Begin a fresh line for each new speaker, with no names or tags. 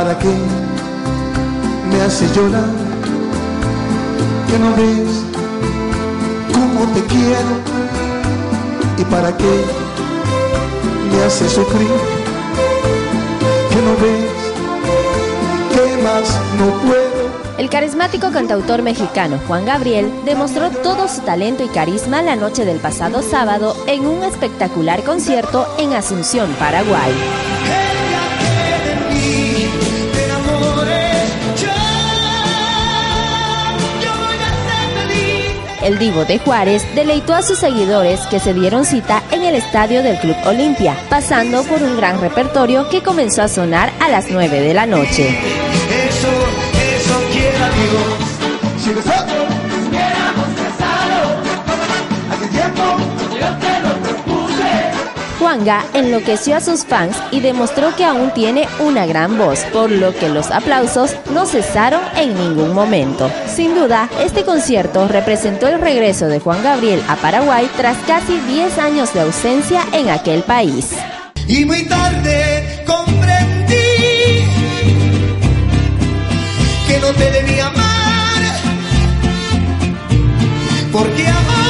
para qué me haces llorar? Que no ves cómo te quiero y para qué me haces sufrir. Que no ves que más no puedo.
El carismático cantautor mexicano Juan Gabriel demostró todo su talento y carisma la noche del pasado sábado en un espectacular concierto en Asunción, Paraguay. El divo de Juárez deleitó a sus seguidores que se dieron cita en el estadio del Club Olimpia, pasando por un gran repertorio que comenzó a sonar a las 9 de la noche. Juanga enloqueció a sus fans y demostró que aún tiene una gran voz, por lo que los aplausos no cesaron en ningún momento. Sin duda, este concierto representó el regreso de Juan Gabriel a Paraguay tras casi 10 años de ausencia en aquel país.
Y muy tarde comprendí que no te debía amar, porque amar